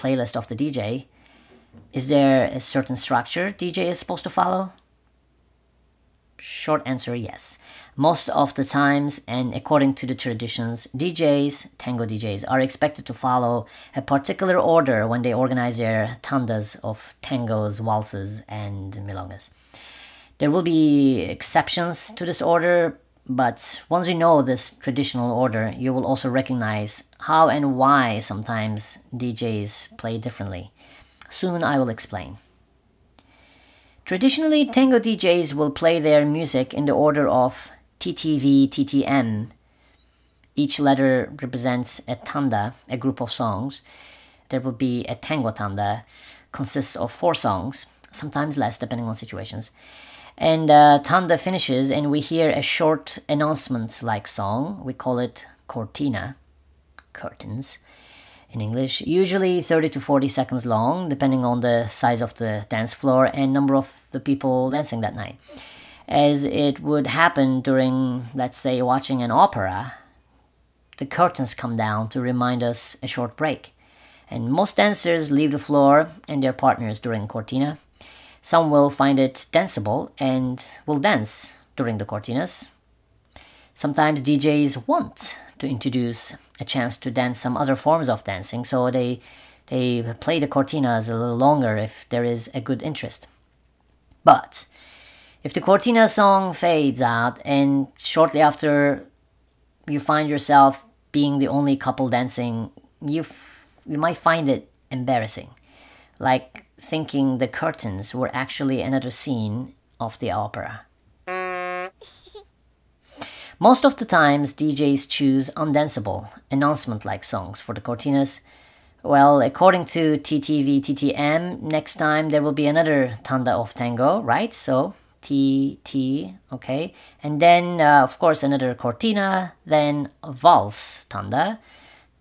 playlist of the DJ, is there a certain structure DJ is supposed to follow? Short answer yes. Most of the times, and according to the traditions, DJs, tango DJs, are expected to follow a particular order when they organize their tandas of tangos, waltzes, and milongas. There will be exceptions to this order, but once you know this traditional order, you will also recognize how and why sometimes DJs play differently. Soon I will explain. Traditionally, tango DJs will play their music in the order of TTV, TTM. Each letter represents a tanda, a group of songs. There will be a tango tanda, consists of four songs, sometimes less depending on situations. And uh, tanda finishes, and we hear a short announcement like song. We call it cortina, curtains in English, usually 30 to 40 seconds long, depending on the size of the dance floor and number of the people dancing that night. As it would happen during, let's say, watching an opera, the curtains come down to remind us a short break. And most dancers leave the floor and their partners during cortina. Some will find it danceable and will dance during the cortinas. Sometimes DJs want to introduce a chance to dance some other forms of dancing, so they they play the cortinas a little longer if there is a good interest. But if the cortina song fades out and shortly after you find yourself being the only couple dancing, you you might find it embarrassing, like thinking the curtains were actually another scene of the opera. Most of the times, DJs choose undanceable, announcement like songs for the cortinas. Well, according to TTV TTM, next time there will be another tanda of tango, right? So, T, T, okay. And then, uh, of course, another cortina, then a valse tanda,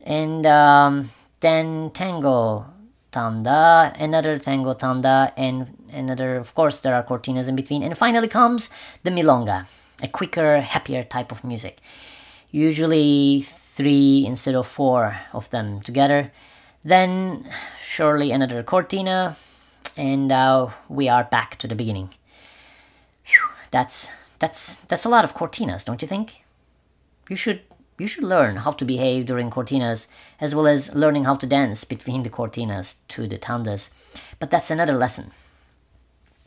and um, then tango tanda, another tango tanda, and another, of course, there are cortinas in between. And finally comes the milonga a quicker, happier type of music. Usually three instead of four of them together. Then surely another cortina, and uh, we are back to the beginning. Whew, that's that's that's a lot of cortinas, don't you think? You should you should learn how to behave during cortinas, as well as learning how to dance between the cortinas to the tandas. But that's another lesson.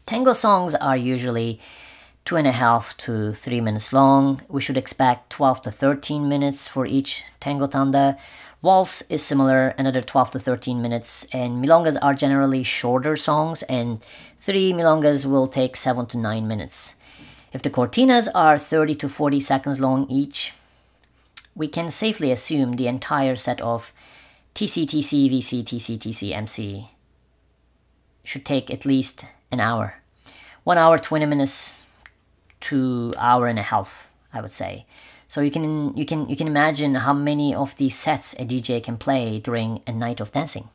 Tango songs are usually two and a half to three minutes long. We should expect 12 to 13 minutes for each tango tanda. Waltz is similar, another 12 to 13 minutes, and milongas are generally shorter songs, and three milongas will take 7 to 9 minutes. If the cortinas are 30 to 40 seconds long each, we can safely assume the entire set of TC, TC, VC, TC, TC, MC should take at least an hour. 1 hour 20 minutes to hour and a half, I would say. So you can you can you can imagine how many of these sets a DJ can play during a night of dancing.